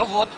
นบวุฒิ